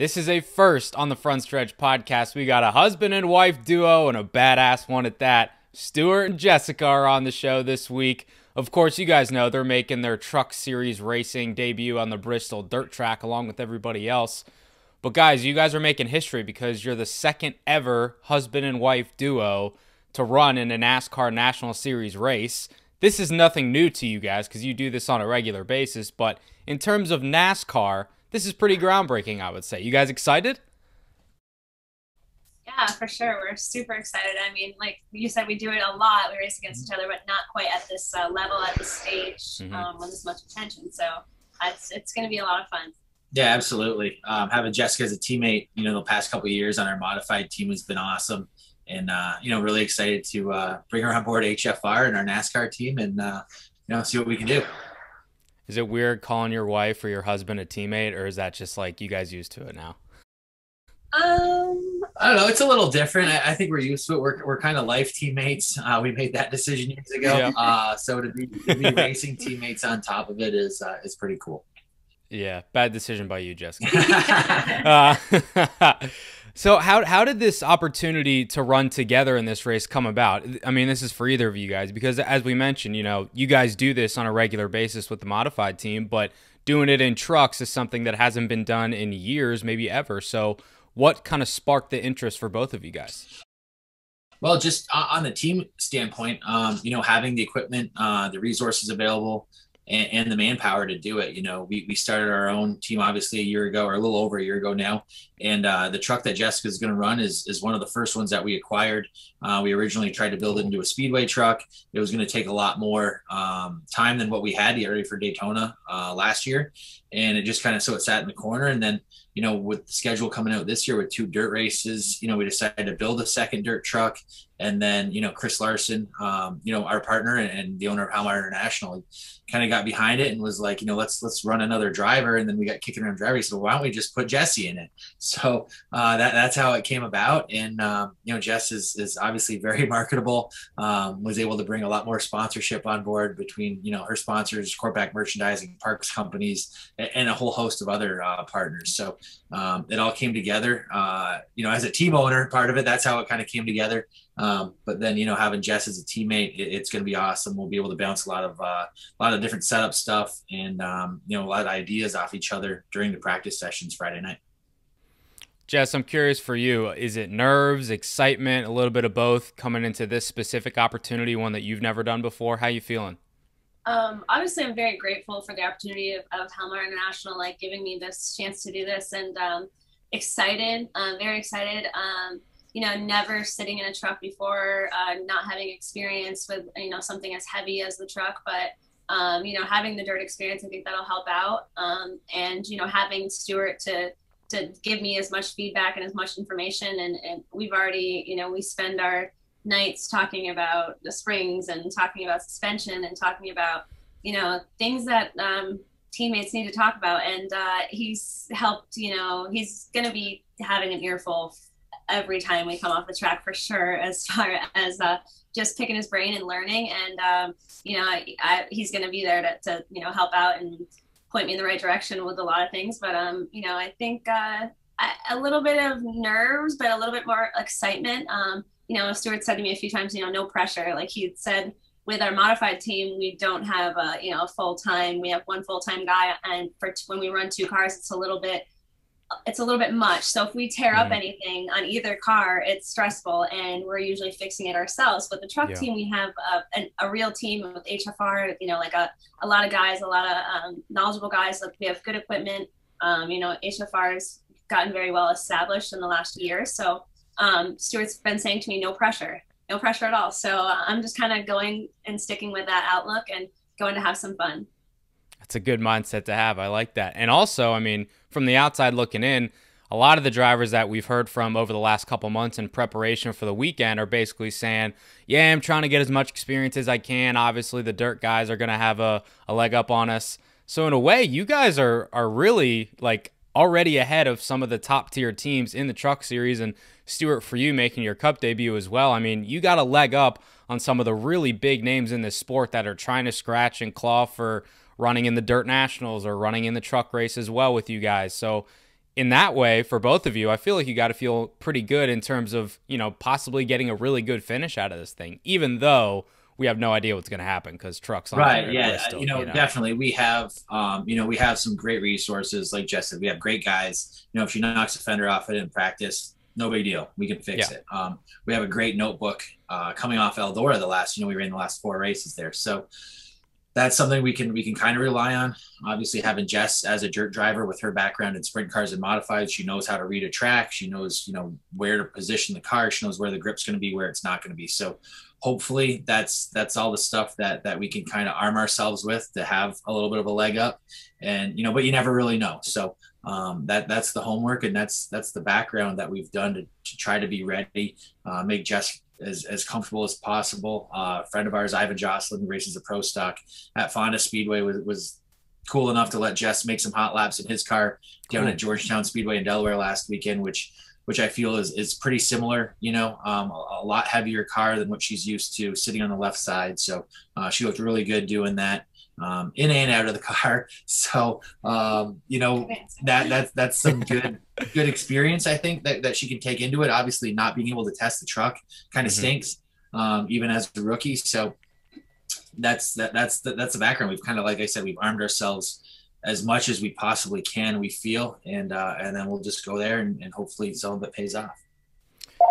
This is a first on the Frontstretch podcast. We got a husband and wife duo and a badass one at that. Stewart and Jessica are on the show this week. Of course, you guys know they're making their truck series racing debut on the Bristol dirt track along with everybody else. But guys, you guys are making history because you're the second ever husband and wife duo to run in a NASCAR National Series race. This is nothing new to you guys because you do this on a regular basis, but in terms of NASCAR, this is pretty groundbreaking, I would say. You guys excited? Yeah, for sure. We're super excited. I mean, like you said, we do it a lot. We race against each other, but not quite at this uh, level, at this stage, mm-hmm. um, with this much attention. So it's it's going to be a lot of fun. Yeah, absolutely. Um, having Jessica as a teammate, you know, the past couple years on our modified team has been awesome, and uh, you know, really excited to uh, bring her on board HFR and our NASCAR team, and uh, you know, see what we can do. Is it weird calling your wife or your husband a teammate, or is that just like you guys used to it now? Um, I don't know. It's a little different. I, I think we're used to it. We're, we're kind of life teammates. Uh, we made that decision years ago. Yeah. Uh, so to be, to be racing teammates on top of it is uh, is pretty cool. Yeah, bad decision by you, Jessica. So how how did this opportunity to run together in this race come about? I mean, this is for either of you guys because as we mentioned, you know, you guys do this on a regular basis with the modified team, but doing it in trucks is something that hasn't been done in years, maybe ever. So what kind of sparked the interest for both of you guys? Well, just on the team standpoint, um, you know, having the equipment, uh, the resources available, and, and, the manpower to do it. You know, we, we started our own team obviously a year ago or a little over a year ago now. And uh, the truck that Jessica is going to run is, is one of the first ones that we acquired. Uh, we originally tried to build it into a speedway truck. It was going to take a lot more um, time than what we had to get ready for Daytona uh, last year. And it just kind of so it sat in the corner. And then, you know, with the schedule coming out this year with two dirt races, you know, we decided to build a second dirt truck and then, you know, Chris Larson, um, you know, our partner and, and, the owner of Halmar International, kind of got behind it and was like, you know, let's let's run another driver. And then we got kicking around driver. He said, well, why don't we just put Jesse in it? So uh, that that's how it came about. And um, you know, Jess is is obviously very marketable. Um, was able to bring a lot more sponsorship on board between you know her sponsors, Corpac Merchandising, Parks companies, and, a whole host of other uh, partners. So um, it all came together. Uh, you know, as a team owner, part of it, that's how it kind of came together. Um, but then, you know, having Jess as a teammate, it, it's going to be awesome. We'll be able to bounce a lot of uh, a lot of different setup stuff and um, you know a lot of ideas off each other during the practice sessions Friday night. Jess, I'm curious for you. Is it nerves, excitement, a little bit of both coming into this specific opportunity, one that you've never done before? How you feeling? Um, obviously, I'm very grateful for the opportunity of, of Halmar International, like giving me this chance to do this, and um, excited. I'm very excited. Um, you know, never sitting in a truck before, uh, not having experience with, you know, something as heavy as the truck, but, um, you know, having the dirt experience, I think that'll help out. Um, and, you know, having Stewart to, to give me as much feedback and as much information. And, and we've already, you know, we spend our nights talking about the springs and talking about suspension and talking about, you know, things that, um, teammates need to talk about. And, uh, he's helped, you know, he's going to be having an earful every time we come off the track for sure as far as uh, just picking his brain and learning. And um, you know I, I, he's going to be there to, to, you know help out and point me in the right direction with a lot of things. But um you know i think uh, a little bit of nerves but a little bit more excitement. Um you know stewart said to me a few times you know no pressure like he said with our modified team we don't have a you know a full time we have one full time guy and for t- when we run two cars it's a little bit it's a little bit much. So if we tear up mm. anything on either car, it's stressful, and we're usually fixing it ourselves. With the truck yeah. team, we have a, a, a, real team with HFR. You know, like a, a lot of guys, a lot of um, knowledgeable guys. Like we have good equipment. Um, you know, HFR has gotten very well established in the last year. So um, Stewart's been saying to me, no pressure, no pressure at all. So I'm just kind of going and sticking with that outlook and going to have some fun. That's a good mindset to have. I like that. And also, I mean, from the outside looking in, a lot of the drivers that we've heard from over the last couple months in preparation for the weekend are basically saying, Yeah, I'm trying to get as much experience as I can. Obviously, the dirt guys are going to have a, a leg up on us. So, in a way, you guys are, are really like already ahead of some of the top tier teams in the truck series. And Stewart, for you making your cup debut as well, I mean, you got a leg up on some of the really big names in this sport that are trying to scratch and claw for running in the dirt nationals or running in the truck race as well with you guys. So in that way, for both of you, I feel like you got to feel pretty good in terms of, you know, possibly getting a really good finish out of this thing, even though we have no idea what's going to happen because trucks right yeah Bristol, you, know, you, know, definitely. We have um you know we have some great resources like jess said we have great guys. You know if she knocks a fender off it in practice no big deal we can fix yeah. it um we have a great notebook uh coming off eldora the last you know we ran the last four races there so that's something we can we can kind of rely on. Obviously, having Jess as a dirt driver with her background in sprint cars and modified, she knows how to read a track. She knows you know where to position the car. She knows where the grip's going to be, where it's not going to be. So hopefully, that's that's all the stuff that that we can kind of arm ourselves with to have a little bit of a leg up. And you know, but you never really know. So um, that that's the homework and that's that's the background that we've done to, to try to be ready, uh, make Jess as, as comfortable as possible. Uh, a friend of ours, Ivan Jocelyn, races a pro stock at Fonda Speedway, was, was cool enough to let Jess make some hot laps in his car down cool. at Georgetown Speedway in Delaware last weekend, which which I feel is is pretty similar. You know, um, a, a, lot heavier car than what she's used to, sitting on the left side. So uh, she looked really good doing that um, in and out of the car. So um, you know that that's that's some good good experience I think that, that she can take into it. Obviously, not being able to test the truck kind of mm-hmm. stinks, um, even as a rookie. So that's that that's the, that's the background. We've kind of like I said, we've armed ourselves as much as we possibly can. We feel, and uh, and then we'll just go there and, and hopefully some of it pays off.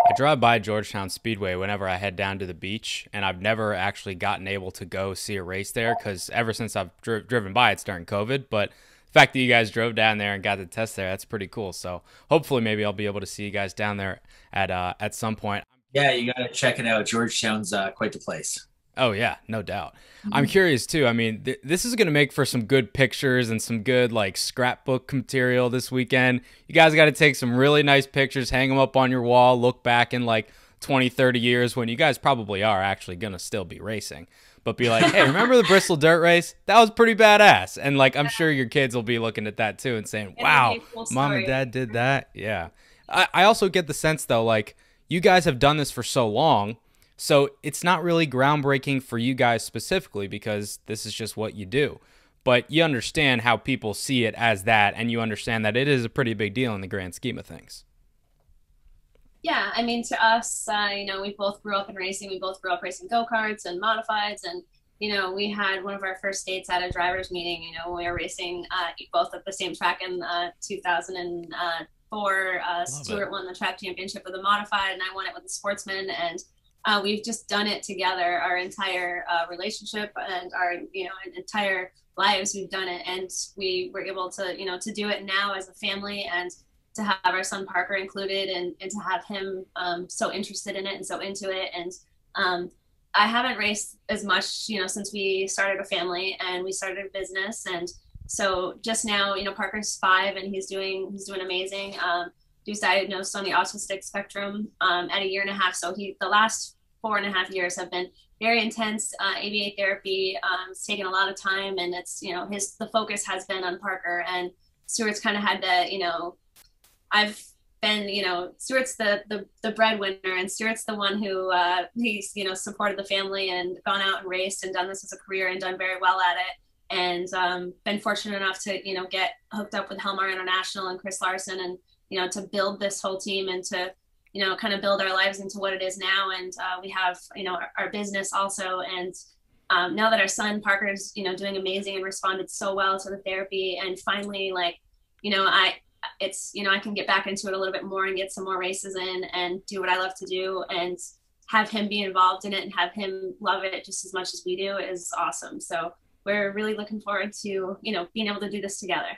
I drive by Georgetown Speedway whenever I head down to the beach, and I've never actually gotten able to go see a race there because ever since I've dri- driven by, it's during COVID. But the fact that you guys drove down there and got to test there, that's pretty cool. So hopefully, maybe I'll be able to see you guys down there at uh, at some point. Yeah, you got to check it out. Georgetown's uh, quite the place. Oh yeah, no doubt. Mm-hmm. I'm curious too. I mean, th- this is going to make for some good pictures and some good like scrapbook material this weekend. You guys got to take some really nice pictures, hang them up on your wall, look back in like 20, 30 years when you guys probably are actually going to still be racing. But be like, "Hey, remember the Bristol dirt race? That was pretty badass." And like I'm sure your kids will be looking at that too and saying, "Wow, mom and dad did that." Yeah. I I also get the sense though like you guys have done this for so long so it's not really groundbreaking for you guys specifically because this is just what you do. But you understand how people see it as that, and you understand that it is a pretty big deal in the grand scheme of things. Yeah, I mean, to us, uh, you know, we both grew up in racing. We both grew up racing go karts and modifieds, and you know, we had one of our first dates at a drivers' meeting. You know, we were racing uh, both at the same track in uh, 2004. Uh, Stewart it. won the track championship with a modified, and I won it with a sportsman. And uh, we've just done it together our entire uh, relationship and our you know entire lives we've done it. And we were able to you know to do it now as a family and to have our son parker included and, and to have him um, so interested in it and so into it. And um, i haven't raced as much you know since we started a family and we started a business. And so just now you know parker's five and he's doing he's doing amazing. Um, was diagnosed on the autistic spectrum um, at a year and a half. So he, the last four and a half years have been very intense. Uh, ABA therapy. Um, it's taken a lot of time, and it's you know his the focus has been on Parker, and Stewart's kind of had to you know, I've been you know Stewart's the the, the breadwinner, and Stewart's the one who uh, he's you know supported the family and gone out and raced and done this as a career and done very well at it. And um, been fortunate enough to you know get hooked up with Halmar International and Chris Larson and you know, to build this whole team and to, you know, kind of build our lives into what it is now. And uh, we have, you know, our, our business also. And um, now that our son Parker's, you know, doing amazing and responded so well to the therapy, and finally, like, you know, I, it's, you know, I can get back into it a little bit more and get some more races in and do what I love to do and have him be involved in it and have him love it just as much as we do is awesome. So we're really looking forward to, you know, being able to do this together.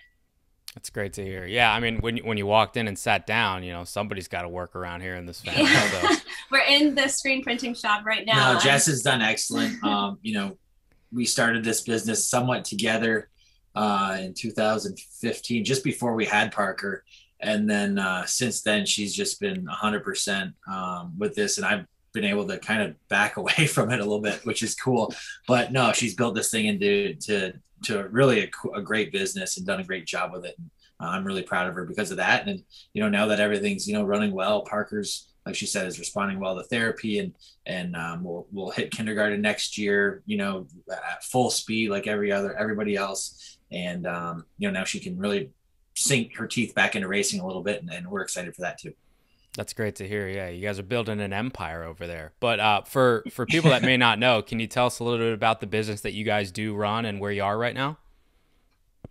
That's great to hear. Yeah, I mean, when when you walked in and sat down, you know, somebody's got to work around here in this family. Yeah. We're in the screen printing shop right now. No, Jess has done excellent. Um, you know, we started this business somewhat together uh, in 2015, just before we had Parker, and then uh, since then she's just been 100% um, with this, and I've been able to kind of back away from it a little bit, which is cool. But no, she's built this thing into to to really a, a, great business and done a great job with it. And, uh, I'm really proud of her because of that. And you know, now that everything's you know running well, Parker's like she said is responding well to therapy, and and um, we'll we'll hit kindergarten next year. You know, at full speed like every other everybody else. And um, you know, now she can really sink her teeth back into racing a little bit, and, and we're excited for that too. That's great to hear. Yeah, you guys are building an empire over there. But uh, for for people that may not know, can you tell us a little bit about the business that you guys do run and where you are right now?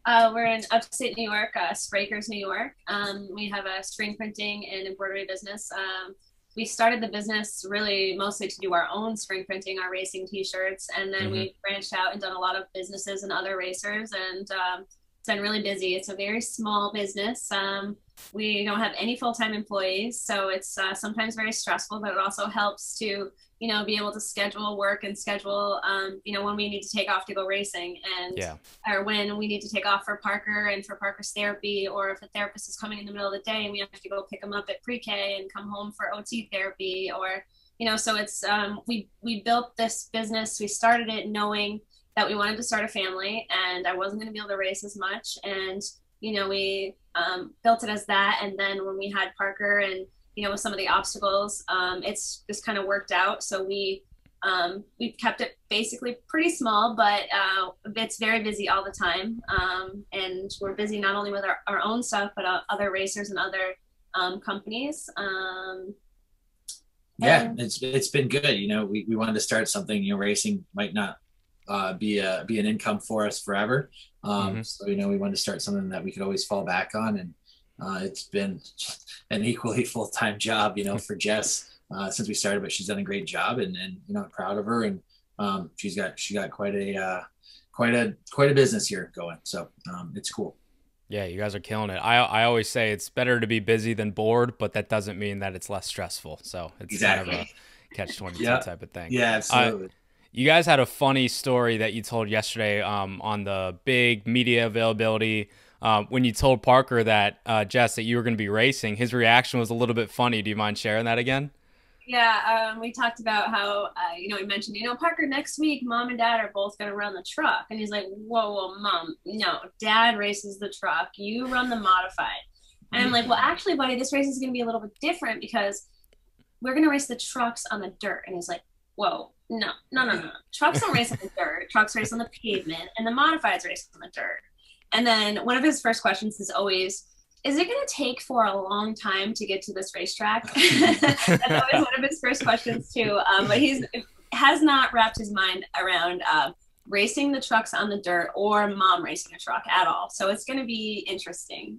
Uh, we're in upstate New York, uh, Sprakers, New York. Um, we have a screen printing and embroidery business. Um, we started the business really mostly to do our own screen printing, our racing T-shirts, and then mm-hmm. we branched out and done a lot of businesses and other racers, and um, it's been really busy. It's a very small business. Um, we don't have any full-time employees, so it's uh, sometimes very stressful, but it also helps to you know, be able to schedule work and schedule, um, you know, when we need to take off to go racing and, yeah. or when we need to take off for Parker and for Parker's therapy, or if a therapist is coming in the middle of the day and we have to go pick them up at pre-K and come home for OT therapy, or, you know, so it's, um, we, we built this business, we started it knowing that we wanted to start a family and I wasn't going to be able to race as much. And, you know, we um, built it as that. And then when we had Parker and, you know, with some of the obstacles, um, it's just kind of worked out. So we um, we've kept it basically pretty small, but uh, it's very busy all the time. Um, and we're busy not only with our, our own stuff, but uh, other racers and other um, companies. Um, yeah, and- it's it's been good. You know, we, we wanted to start something. You know, racing might not uh, be a be an income for us forever. Um, mm-hmm. So you know, we wanted to start something that we could always fall back on, and uh, it's been an equally full time job, you know, for Jess uh, since we started. But she's done a great job, and and you know, I'm proud of her. And um, she's got she got quite a uh, quite a quite a business here going. So um, it's cool. Yeah, you guys are killing it. I I always say it's better to be busy than bored, but that doesn't mean that it's less stressful. So it's exactly. kind of a catch twenty two yep. type of thing. Yeah, absolutely. You guys had a funny story that you told yesterday um, on the big media availability uh, when you told Parker that uh, Jess that you were going to be racing, his reaction was a little bit funny. Do you mind sharing that again? Yeah, um, we talked about how uh, you know we mentioned you know Parker next week, mom and dad are both going to run the truck, and he's like, whoa, whoa, mom, no, dad races the truck, you run the modified, and I'm like, well, actually, buddy, this race is going to be a little bit different because we're going to race the trucks on the dirt, and he's like, whoa, no, no, no, no, trucks don't race on the dirt, trucks race on the pavement, and the modifieds race on the dirt. And then one of his first questions is always, is it going to take for a long time to get to this racetrack? That's always one of his first questions too. Um, but he's has not wrapped his mind around uh, racing the trucks on the dirt or mom racing a truck at all. So it's going to be interesting.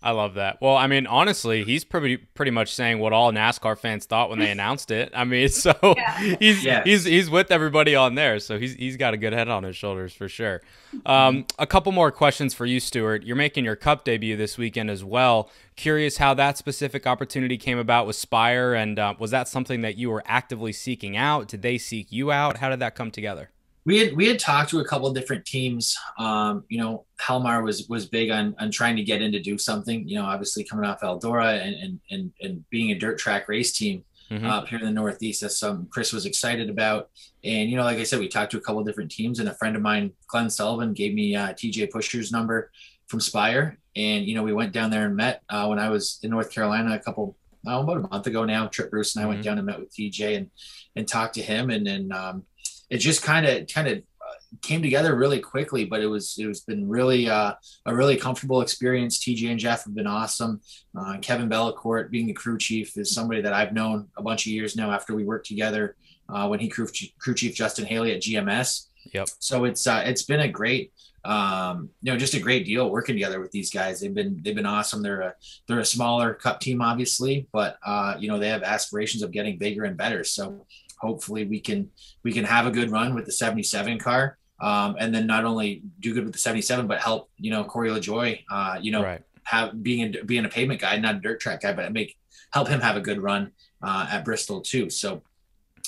I love that. Well, I mean, honestly, he's pretty pretty much saying what all NASCAR fans thought when they announced it. I mean, so yeah. he's yes. he's he's with everybody on there, so he's he's got a good head on his shoulders for sure. Um, a couple more questions for you, Stewart. You're making your Cup debut this weekend as well. Curious how that specific opportunity came about with Spire, and uh, was that something that you were actively seeking out? Did they seek you out? How did that come together? We had we had talked to a couple of different teams. Um, you know, Halmar was was big on on trying to get in to do something. You know, obviously coming off Eldora and and and, and being a dirt track race team mm-hmm. uh, up here in the Northeast. That's something Chris was excited about. And you know, like I said, we talked to a couple of different teams, and a friend of mine, Glenn Sullivan, gave me uh, TJ Puchyr's number from Spire, and you know, we went down there and met uh, when I was in North Carolina a couple. Oh, about a month ago now, Trip Bruce and I mm-hmm. went down and met with TJ and and talked to him, and then um, it just kind of kind of uh, came together really quickly, but it was it was been really uh, a really comfortable experience. TJ and Jeff have been awesome. Uh, Kevin Bellicourt, being the crew chief, is somebody that I've known a bunch of years now. After we worked together uh, when he crew crew chief Justin Haley at GMS. Yep. So it's uh, it's been a great um, you know just a great deal working together with these guys. They've been they've been awesome. They're a they're a smaller cup team, obviously, but uh, you know they have aspirations of getting bigger and better. So hopefully we can we can have a good run with the 77 car um, and then not only do good with the 77 but help you know Corey LaJoie uh, you know right. have being a, being a pavement guy not a dirt track guy but make help him have a good run uh, at Bristol too so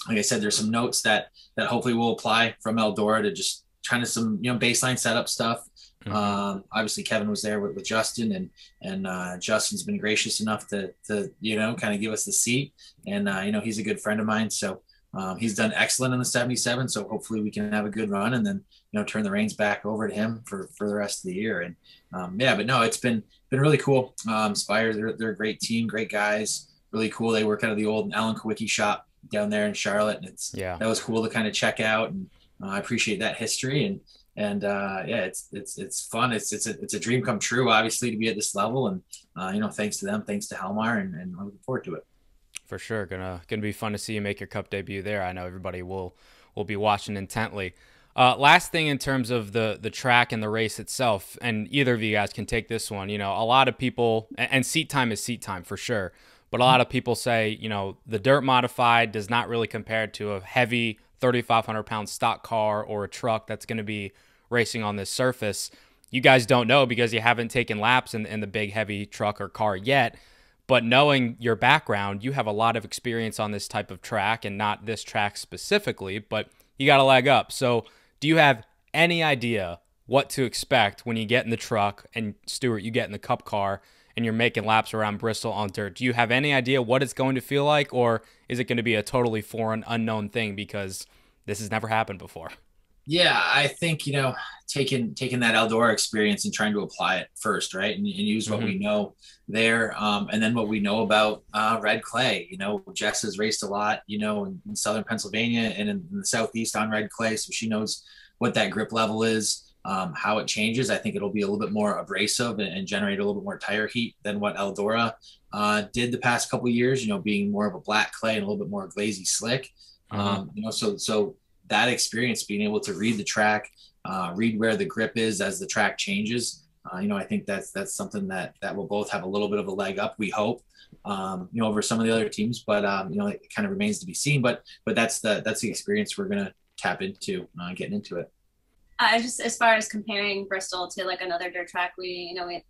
like I said there's some notes that that hopefully will apply from Eldora to just kind of some you know baseline setup stuff Mm-hmm. Um, obviously, Kevin was there with, with Justin, and and uh, Justin's been gracious enough to to you know kind of give us the seat, and uh, you know he's a good friend of mine, so um, he's done excellent in the 77, so hopefully we can have a good run and then you know turn the reins back over to him for for the rest of the year. And um, yeah, but no, it's been been really cool. Um, Spire, they're they're a great team, great guys, really cool. They work out of the old Alan Kulwicki shop down there in Charlotte, and it's yeah that was cool to kind of check out, and uh, I appreciate that history. And and uh, yeah, it's it's it's fun. It's it's a, it's a dream come true, obviously, to be at this level, and uh, you know, thanks to them, thanks to Halmar, and, and I'm looking forward to it. For sure, gonna gonna be fun to see you make your Cup debut there. I know everybody will will be watching intently. Uh, last thing in terms of the the track and the race itself, and either of you guys can take this one. You know, a lot of people and seat time is seat time for sure, but a lot of people say you know the dirt modified does not really compare to a heavy 3,500 pound stock car or a truck that's going to be racing on this surface. You guys don't know because you haven't taken laps in, in the big heavy truck or car yet. But knowing your background, you have a lot of experience on this type of track and not this track specifically, but you got to leg up. So, do you have any idea what to expect when you get in the truck and Stewart, you get in the cup car and you're making laps around Bristol on dirt? Do you have any idea what it's going to feel like, or is it going to be a totally foreign, unknown thing because this has never happened before? Yeah, I think you know taking taking that Eldora experience and trying to apply it first, right, and, and use what mm-hmm. we know there, um, and then what we know about uh, red clay. You know, Jess has raced a lot, you know, in, in southern Pennsylvania and in, in, the southeast on red clay, so she knows what that grip level is, um, how it changes. I think it'll be a little bit more abrasive and, and generate a little bit more tire heat than what Eldora uh, did the past couple years. You know, being more of a black clay and a little bit more glazy slick. Mm-hmm. Um, you know, so so that experience, being able to read the track, uh, read where the grip is as the track changes. Uh, you know, I think that's that's something that that will both have a little bit of a leg up. We hope, um, you know, over some of the other teams, but um, you know, it kind of remains to be seen. But but that's the that's the experience we're gonna tap into uh, getting into it. Uh, just as far as comparing Bristol to like another dirt track, we you know we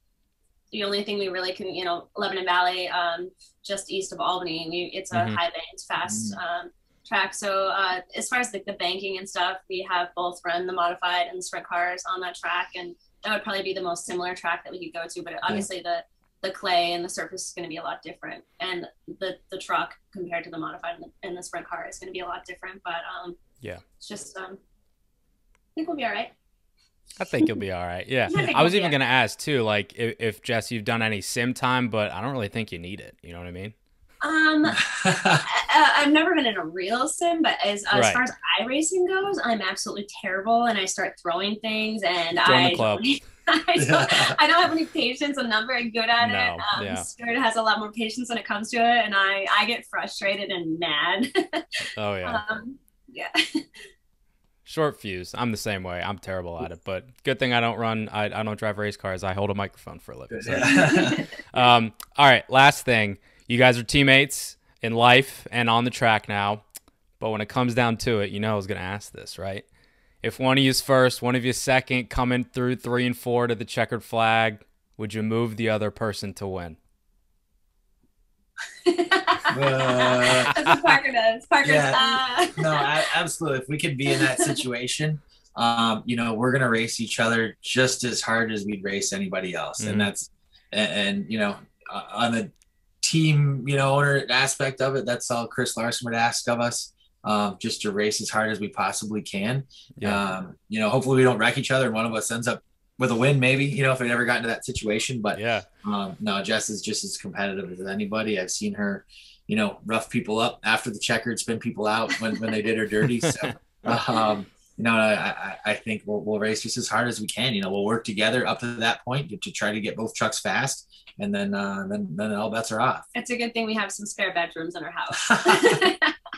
the only thing we really can you know Lebanon Valley, um, just east of Albany, we, it's a mm-hmm. high banks, fast. Mm-hmm. Um, track. So uh, as far as the, the banking and stuff, we have both run the modified and the sprint cars on that track, and that would probably be the most similar track that we could go to. But obviously yeah. the the clay and the surface is going to be a lot different, and the the truck compared to the modified and the, and the sprint car is going to be a lot different. But um, yeah, it's just um, I think we'll be all right. I think you'll be all right. Yeah. I, I was even going to ask too, like if, if Jess, you've done any sim time, but I don't really think you need it. You know what I mean? Um, I, have never been in a real sim, but as as right. far as i racing goes, I'm absolutely terrible, and I start throwing things, and Join I. Don't, I, don't, I don't have any patience. I'm not very good at no, it. Um, yeah. Stewart has a lot more patience when it comes to it, and I I get frustrated and mad. oh yeah. Um, yeah. Short fuse. I'm the same way. I'm terrible at it, but good thing I don't run. I, I don't drive race cars. I hold a microphone for a living. So. um, all right. Last thing you guys are teammates in life and on the track now. But when it comes down to it, you know I was going to ask this, right? If one of you's first, one of you second, coming through three and four to the checkered flag, would you move the other person to win? uh, That's Parker does. Parker's, yeah, uh... no, absolutely. If we could be in that situation, um, you know, we're gonna race each other just as hard as we'd race anybody else, mm-hmm. and that's and, and, you know, uh, on the team, you know, owner aspect of it, that's all Chris Larson would ask of us. Um, just to race as hard as we possibly can. Yeah. Um, you know, hopefully we don't wreck each other and one of us ends up with a win, maybe, you know, if we never got into that situation. But yeah, um, no, Jess is just as competitive as anybody. I've seen her, you know, rough people up after the checkered, spin people out when, when they did her dirty. So, um, you know, I, I think we'll, we'll race just as hard as we can. You know, we'll work together up to that point to, to try to get both trucks fast and then uh, then then all bets are off. It's a good thing we have some spare bedrooms in our house.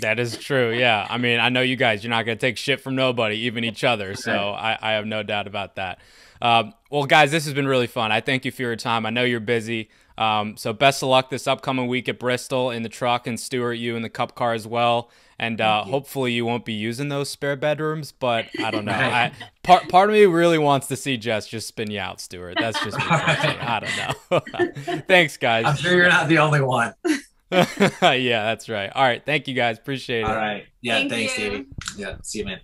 that is true. Yeah, I mean, I know you guys. You're not gonna take shit from nobody, even each other. So I, I have no doubt about that. Um, well, guys, this has been really fun. I thank you for your time. I know you're busy. Um, so best of luck this upcoming week at Bristol in the truck and Stewart, you in the cup car as well. And uh, you. hopefully you won't be using those spare bedrooms, but I don't know. I, part part of me really wants to see Jess just spin you out, Stewart. That's just me. I don't know. Thanks, guys. I'm sure you're not the only one. yeah, that's right. All right. Thank you guys. Appreciate it. All right. Yeah. Thank thanks, you. Davey. Yeah. See you, man.